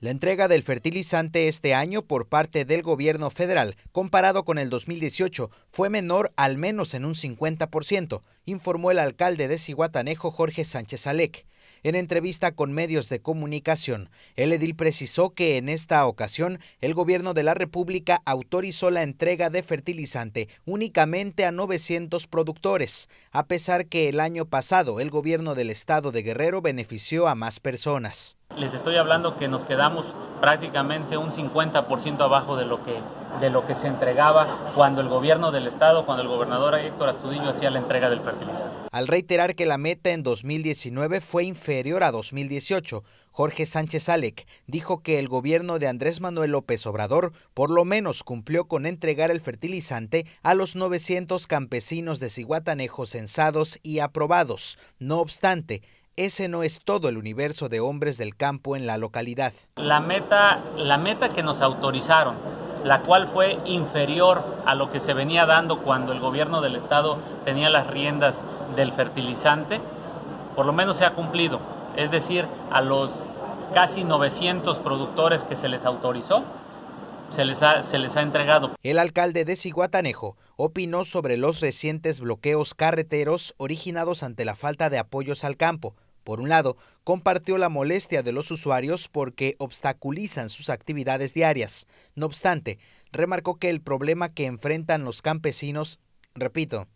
La entrega del fertilizante este año por parte del gobierno federal, comparado con el 2018, fue menor al menos en un 50%, informó el alcalde de Cihuatanejo Jorge Sánchez Alec. En entrevista con medios de comunicación, el edil precisó que en esta ocasión el gobierno de la República autorizó la entrega de fertilizante únicamente a 900 productores, a pesar que el año pasado el gobierno del estado de Guerrero benefició a más personas. Les estoy hablando que nos quedamos prácticamente un 50% abajo de lo que de lo que se entregaba cuando el gobierno del estado, cuando el gobernador Héctor Astudillo hacía la entrega del fertilizante. Al reiterar que la meta en 2019 fue inferior a 2018, Jorge Sánchez Alec dijo que el gobierno de Andrés Manuel López Obrador por lo menos cumplió con entregar el fertilizante a los 900 campesinos de Ciguatanejo censados y aprobados. No obstante, ese no es todo el universo de hombres del campo en la localidad. La meta, la meta que nos autorizaron, la cual fue inferior a lo que se venía dando cuando el gobierno del estado tenía las riendas del fertilizante, por lo menos se ha cumplido. Es decir, a los casi 900 productores que se les autorizó, se les, ha, se les ha entregado. El alcalde de Ciguatanejo opinó sobre los recientes bloqueos carreteros originados ante la falta de apoyos al campo, por un lado, compartió la molestia de los usuarios porque obstaculizan sus actividades diarias. No obstante, remarcó que el problema que enfrentan los campesinos, repito,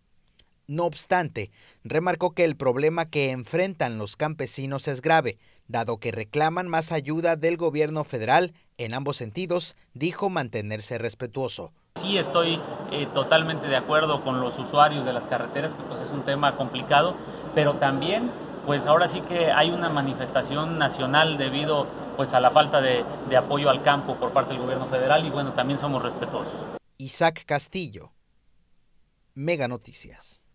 no obstante, remarcó que el problema que enfrentan los campesinos es grave, dado que reclaman más ayuda del gobierno federal. En ambos sentidos, dijo mantenerse respetuoso. Sí estoy eh, totalmente de acuerdo con los usuarios de las carreteras, que pues es un tema complicado, pero también pues ahora sí que hay una manifestación nacional debido pues a la falta de, de apoyo al campo por parte del gobierno federal y bueno, también somos respetuosos. Isaac Castillo, Mega Noticias.